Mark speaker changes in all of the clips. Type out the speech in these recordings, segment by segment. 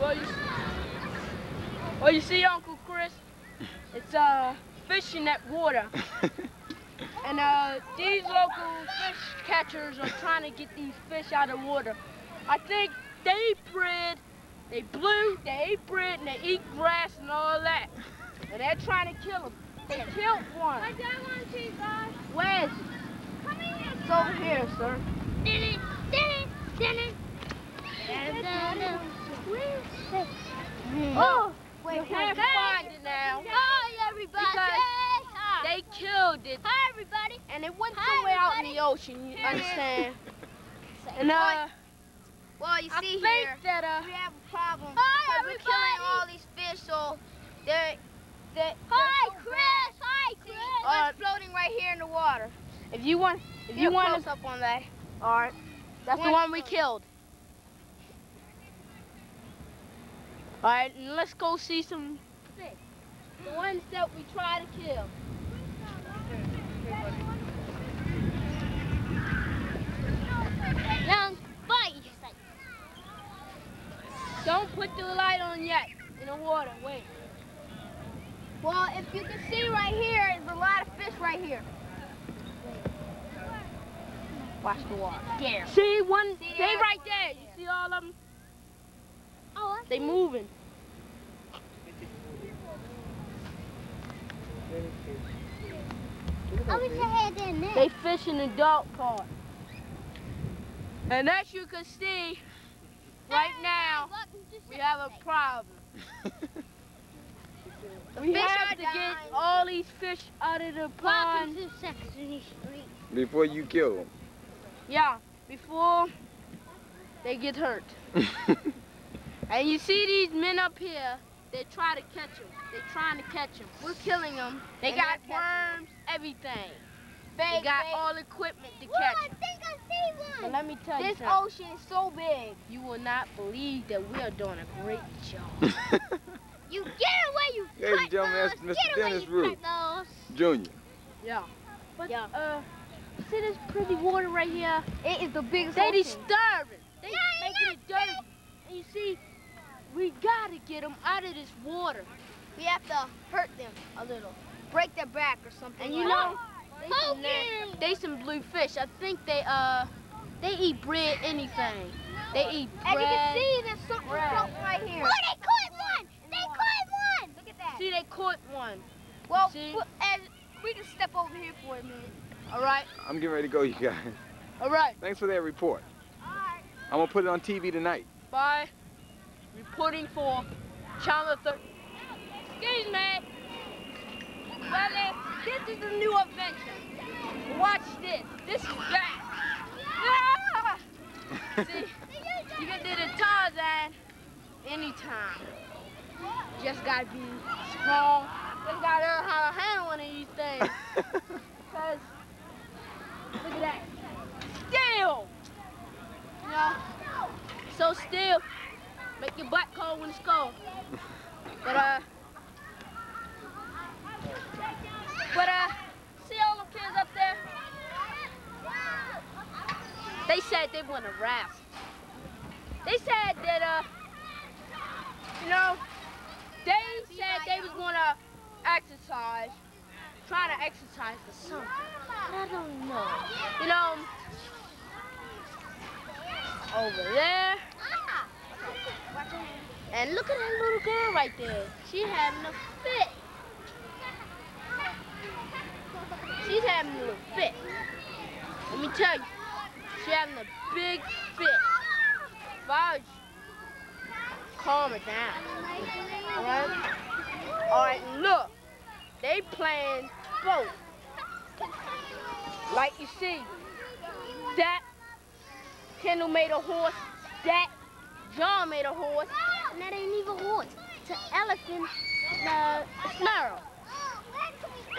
Speaker 1: Well, you, well, you see, Uncle Chris, it's uh, fish in that water. and uh, these local fish catchers are trying to get these fish out of water. I think they eat bread, they blue, they eat bread, and they eat grass and all that. And they're trying to kill them. They killed one.
Speaker 2: My dad wants to guys.
Speaker 1: Where is it?
Speaker 2: Come here.
Speaker 1: It's over here, sir.
Speaker 2: Dinner, dinner, dinner.
Speaker 1: Oh,
Speaker 2: wait,
Speaker 1: you can't
Speaker 2: okay.
Speaker 1: find it now.
Speaker 2: Hi, everybody.
Speaker 1: Because They killed it,
Speaker 2: Hi, everybody.
Speaker 1: and it went
Speaker 2: Hi,
Speaker 1: somewhere out in the ocean. You
Speaker 2: Here.
Speaker 1: understand? And uh,
Speaker 3: Well, you
Speaker 1: I
Speaker 3: see
Speaker 1: think
Speaker 3: here,
Speaker 1: that uh,
Speaker 3: we have a problem.
Speaker 2: Hi,
Speaker 3: because we're killing all these fish, so they're, they're,
Speaker 2: Hi,
Speaker 3: they're so
Speaker 2: Chris. Hi, Chris.
Speaker 3: one's floating right here in the water.
Speaker 1: if you want, if you want to,
Speaker 3: up on that.
Speaker 1: all right, that's the
Speaker 3: one
Speaker 1: we killed. All right, let's go see some fish. The ones that we try to kill.
Speaker 2: Young, bite.
Speaker 1: Don't put the light on yet in the water. Wait.
Speaker 3: Well, if you can see right here, there's a lot of fish right here.
Speaker 1: Watch the water.
Speaker 3: There.
Speaker 1: See one?
Speaker 3: See
Speaker 1: they right there. You see all of them?
Speaker 2: Oh, I
Speaker 1: They moving.
Speaker 2: I wish I had that net.
Speaker 1: They fish in the dark part. And as you can see, right now, we have a problem. We
Speaker 3: fish
Speaker 1: have
Speaker 3: are
Speaker 1: to get all these fish out of the pond.
Speaker 2: to Sesame Street.
Speaker 4: Before you kill them.
Speaker 1: Yeah, before they get hurt. And you see these men up here, they try to catch them. They're trying to catch them.
Speaker 3: We're killing them.
Speaker 1: They
Speaker 3: And
Speaker 1: got
Speaker 3: they're
Speaker 1: worms, everything.
Speaker 3: Bait,
Speaker 1: They got
Speaker 3: bait.
Speaker 1: all equipment to
Speaker 2: Whoa, I
Speaker 1: catch them.
Speaker 2: think I see
Speaker 1: But
Speaker 2: one.
Speaker 1: let me tell you
Speaker 3: This ocean is so big.
Speaker 1: You will not believe that we are doing a great job.
Speaker 2: You get away, you
Speaker 4: Ladies and
Speaker 2: cut
Speaker 4: gentlemen, that's
Speaker 2: nose.
Speaker 4: Mr.
Speaker 2: Get away,
Speaker 4: Dennis
Speaker 2: you
Speaker 4: Root.
Speaker 2: cut nose.
Speaker 4: Junior.
Speaker 1: Yeah. But
Speaker 3: Yeah.
Speaker 1: uh, see this pretty water right here?
Speaker 3: It is the biggest
Speaker 1: They
Speaker 3: ocean.
Speaker 1: disturbing. They
Speaker 2: Yeah,
Speaker 1: making
Speaker 2: know,
Speaker 1: it dirty. And you see, we gotta get them out of this water.
Speaker 3: We have to hurt them a little. Break their back or something.
Speaker 1: And you
Speaker 3: like
Speaker 1: know, they some, na- they some blue fish. I think they uh, they eat bread, anything. They eat
Speaker 3: As
Speaker 1: bread.
Speaker 3: you can see, there's something floating right here.
Speaker 2: Oh, they caught one. They caught one.
Speaker 3: Look at that.
Speaker 1: See, they caught one.
Speaker 3: well,
Speaker 1: see?
Speaker 3: put- we can step over here for a minute.
Speaker 1: All right,
Speaker 4: I'm getting ready to go, you guys.
Speaker 1: all right.
Speaker 4: Thanks for that report.
Speaker 3: All right.
Speaker 4: I'm gonna put it on TV tonight.
Speaker 1: Bye. Reporting for Channel 3. Excuse me. Well, uh, this is a new adventure. Watch this. This is bad. Ah! See, you can do the Tarzan anytime. Just gotta be strong. Just gotta learn how to handle one of these things. Cause, look at that. Still. You know, so still. Make your butt cold when it's cold. But uh, but uh, see all them kids up there? They said they want to rap. They said that uh, you know, they said they was gonna exercise, try to exercise for something. I don't know. You know, over there. And look at that little girl right there. She having a fit. She's having a fit. Let me tell you, she having a big fit. Was calm her down. Alright? Alright, look. They playing both. Like you see, that Kendall made a horse, that John made a horse, and that ain't even a horse. It's an elephant, the sparrow.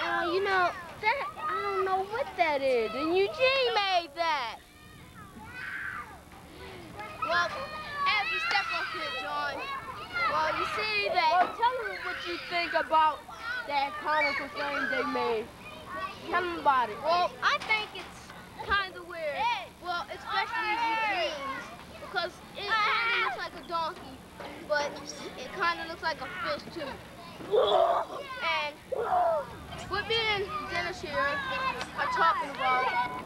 Speaker 1: Uh, you know, that, I don't know what that is, and Eugene made that.
Speaker 3: Well, we step up here, John, well, you see that.
Speaker 1: Well, tell them what you think about that comical thing they made. Tell them about it.
Speaker 3: Well, I think it's kind of weird. Well, especially like a
Speaker 1: fish too. And Whitby being Dennis here are talking about